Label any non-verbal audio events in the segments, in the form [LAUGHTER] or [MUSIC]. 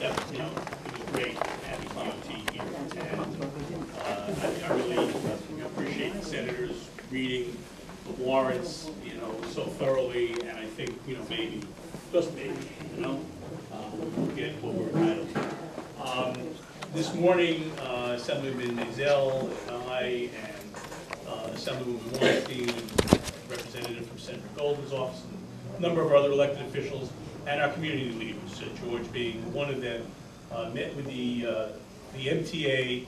that, you know, it was great having DOT here. And uh, I I really appreciate the senators reading the warrants, you know, so thoroughly, and I think, you know, maybe, just maybe, you know, uh, we'll get what we're entitled to. Um, This morning, uh, Assemblyman Maisel and I and uh, Assemblywoman Weinstein, representative from Senator Golden's office, and a number of our other elected officials, and our community leaders, uh, George being one of them, uh, met with the, uh, the MTA,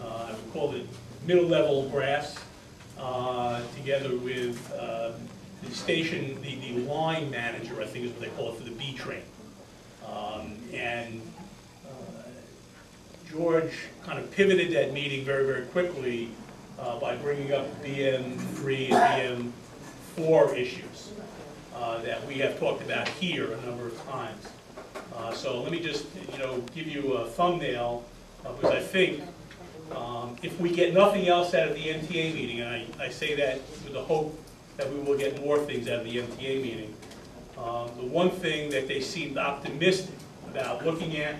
I would call it middle-level brass, together with uh, the station, the, the line manager, I think is what they call it, for the B train. Um, And George kind of pivoted that meeting very, very quickly uh, by bringing up BM3 and BM4 issues uh, that we have talked about here a number of times. Uh, So let me just, you know, give you a thumbnail, uh, because I think um, if we get nothing else out of the MTA meeting, and I, I say that with the hope that we will get more things out of the MTA meeting, um, the one thing that they seemed optimistic about looking at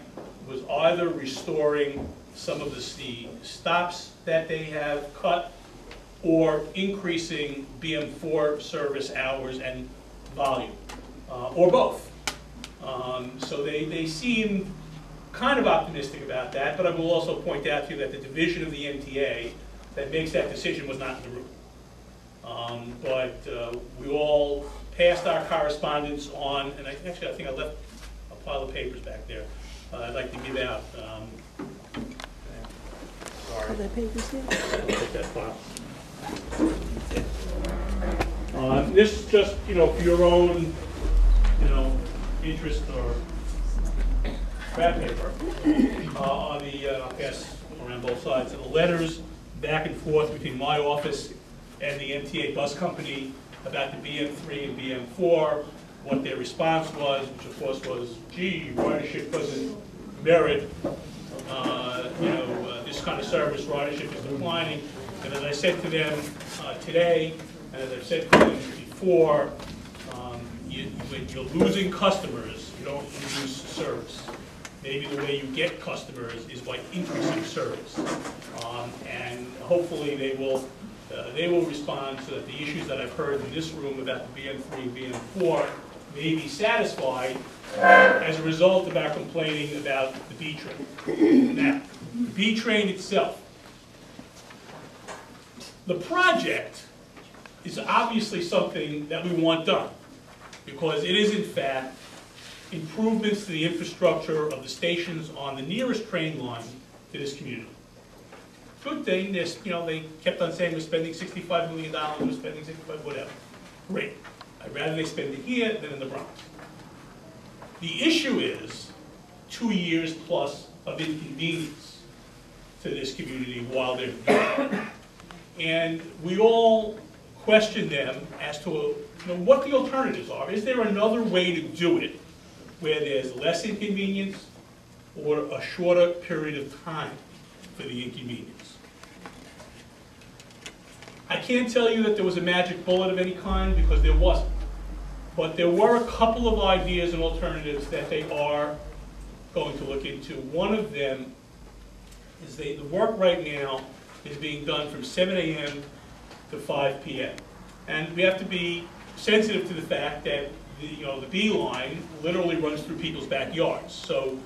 was either restoring some of the the stops that they have cut, or increasing BM4 service hours and volume, uh, or both. Um, So they, they seem kind of optimistic about that, but I will also point out to you that the division of the MTA that makes that decision was not in the room. Um, But uh, we all passed our correspondence on, and I, actually, I think I left a pile of papers back there uh, I'd like to give out. Um, Are Sorry. there papers here? Take that file. Uh, This is just, you know, for your own, you know, interest or scrap paper, uh, on the, uh, I guess, around both sides of the letters, back and forth between my office and the MTA bus company about the BM3 and BM4, what their response was, which of course was, gee, ridership doesn't merit, uh, you know, uh, this kind of service, ridership is declining. And as I said to them uh, today, and as I've said before, um, you- when you're losing customers, you don't lose service. Maybe the way you get customers is by increasing service. Um, And hopefully, they will, uh, they will respond so that the issues that I've heard in this room about the BM3 and BM4 may be satisfied as a result of our complaining about the B train. Now, the B train itself. The project is obviously something that we want done, because it is in fact improvements to the infrastructure of the stations on the nearest train line to this community. Good thing, this, you know, they kept on saying we're spending sixty-five million dollars, we're spending sixty-five, whatever. Great. I'd rather they spend it here than in the Bronx. The issue is two years plus of inconvenience to this community while they're there. And we all question them as to, you know, what the alternatives are. Is there another way to do it where there's less inconvenience or a shorter period of time for the inconvenience? I can't tell you that there was a magic bullet of any kind because there wasn't. But there were a couple of ideas and alternatives that they are going to look into. One of them is they, the work right now is being done from seven AM to five PM. And we have to be sensitive to the fact that, the, you know, the B line literally runs through people's backyards. So,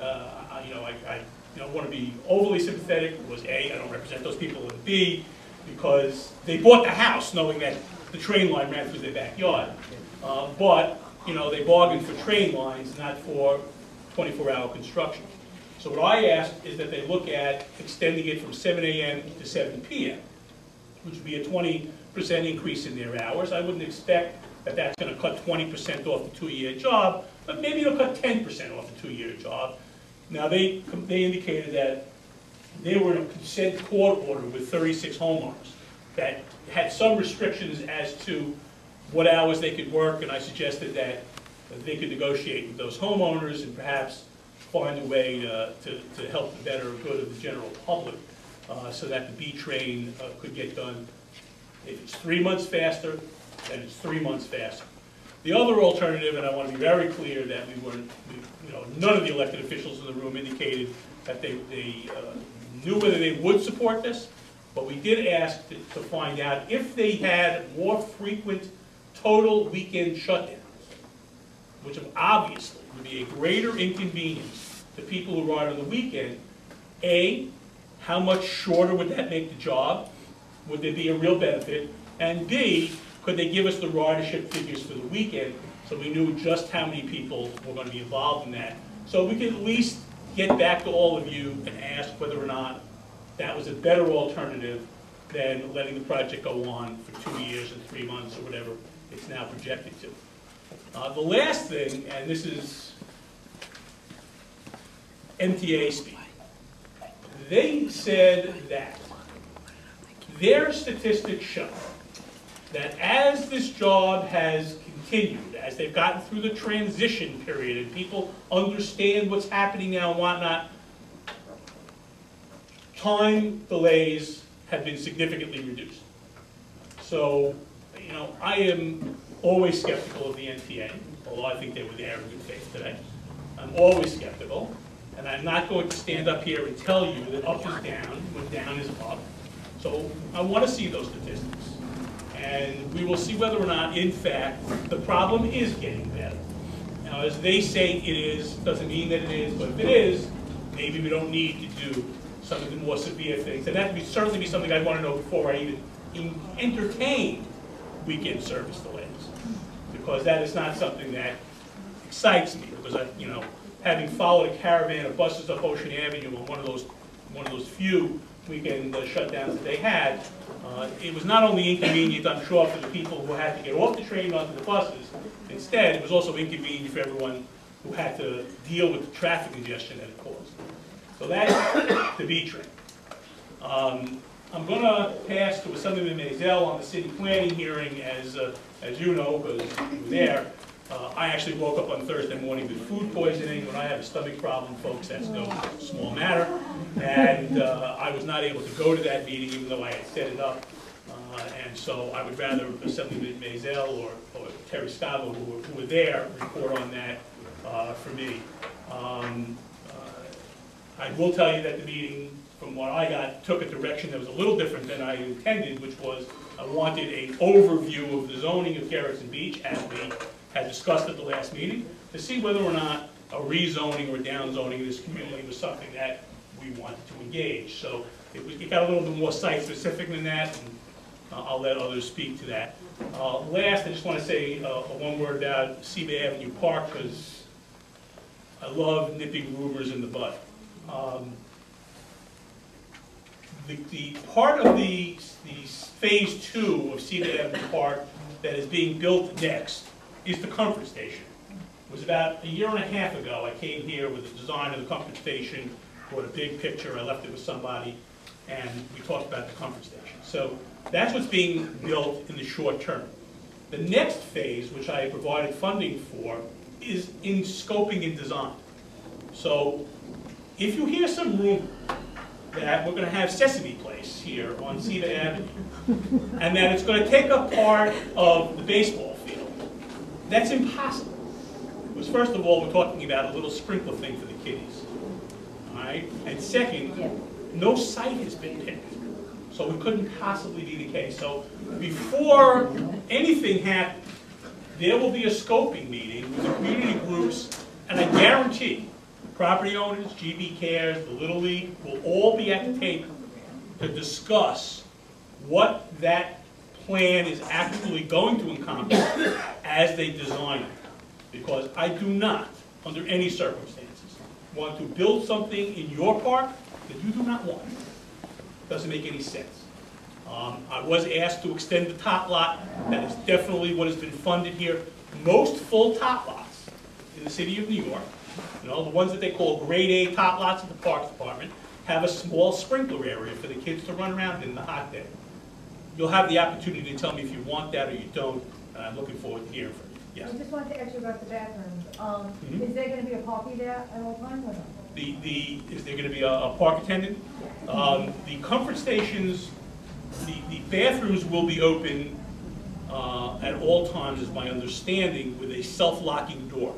uh, I- you know, I, I don't want to be overly sympathetic, because A, I don't represent those people, and B, because they bought the house knowing that the train line ran through their backyard. Uh, But, you know, they bargained for train lines, not for 24-hour construction. So what I asked is that they look at extending it from 7 AM to 7 PM, which would be a 20% increase in their hours. I wouldn't expect that that's going to cut 20% off the two-year job, but maybe it'll cut 10% off the two-year job. Now, they, they indicated that they were in a consent court order with 36 homeowners that had some restrictions as to what hours they could work, and I suggested that they could negotiate with those homeowners and perhaps find a way uh, to, to help the better good of the general public, uh, so that the B train uh, could get done. If it's three months faster, then it's three months faster. The other alternative, and I want to be very clear that we weren't, we- you know, none of the elected officials in the room indicated that they, they uh, knew whether they would support this, but we did ask to to find out if they had more frequent total weekend shutdowns, which obviously would be a greater inconvenience to people who ride on the weekend. A, how much shorter would that make the job? Would there be a real benefit? And B, could they give us the ridership figures for the weekend so we knew just how many people were gonna be involved in that? So we could at least get back to all of you and ask whether or not that was a better alternative than letting the project go on for two years and three months or whatever it's now projected to. Uh, the last thing, and this is MTA speak. They said that their statistics show that as this job has continued, as they've gotten through the transition period and people understand what's happening now and whatnot, time delays have been significantly reduced. So, you know, I am always skeptical of the MTA, although I think they were there in good faith today. I'm always skeptical, and I'm not going to stand up here and tell you that up is down, when down is up. So I want to see those statistics. And we will see whether or not, in fact, the problem is getting better. Now, as they say it is, doesn't mean that it is, but if it is, maybe we don't need to do some of the more severe things. And that would certainly be something I'd want to know before I even entertain weekend service delays. Because that is not something that excites me, because I, you know, having followed a caravan of buses up Ocean Avenue on one of those, one of those few weekend uh, shutdowns that they had, uh, it was not only inconvenient, I'm sure, for the people who had to get off the train onto the buses, instead, it was also inconvenient for everyone who had to deal with the traffic congestion that it caused. So that's [COUGHS] the B train. Um, I'm gonna pass to Assemblyman Maisel on the city planning hearing, as, uh, as you know, because you were there. Uh, I actually woke up on Thursday morning with food poisoning. When I have a stomach problem, folks, that's no small matter. And uh, I was not able to go to that meeting, even though I had set it up. Uh, And so I would rather Assemblyman Maisel or or Terry Scavo, who were, who were there, report on that uh, for me. Um, uh, I will tell you that the meeting, from what I got, took a direction that was a little different than I intended, which was I wanted an overview of the zoning of Gerritsen Beach, as we had discussed at the last meeting, to see whether or not a rezoning or downzoning of this community was something that we wanted to engage. So it was, it got a little bit more site-specific than that, and uh, I'll let others speak to that. Uh, Last, I just want to say uh, one word about Seba Avenue Park, because I love nipping rumors in the bud. Um, The, the part of the, the phase two of Cedar Avenue Park that is being built next is the comfort station. It was about a year and a half ago, I came here with the design of the comfort station, brought a big picture, I left it with somebody, and we talked about the comfort station. So that's what's being built in the short term. The next phase, which I provided funding for, is in scoping and design. So if you hear some rumor that we're gonna have Sesame Place here on Cedar Avenue, and that it's gonna take up part of the baseball that's impossible. Because first of all, we're talking about a little sprinkler thing for the kiddies, all right? And second, no site has been picked, so it couldn't possibly be the case. So before anything happens, there will be a scoping meeting with the community groups, and I guarantee, property owners, GB Cares, the Little League, will all be at the table to discuss what that plan is actually going to encompass as they design it. Because I do not, under any circumstances, want to build something in your park that you do not want. Doesn't make any sense. Um, I was asked to extend the top lot, that is definitely what has been funded here. Most full top lots in the city of New York, you know, the ones that they call grade A top lots of the Parks Department, have a small sprinkler area for the kids to run around in the hot day. You'll have the opportunity to tell me if you want that or you don't, and I'm looking forward to hearing from you. Yes. I just wanted to ask you about the bathrooms. Um, Mhm. is there gonna be a party there at all times or not? The, the, is there gonna be a, a park attendant? Um, the comfort stations, the, the bathrooms will be open uh, at all times, is my understanding, with a self-locking door.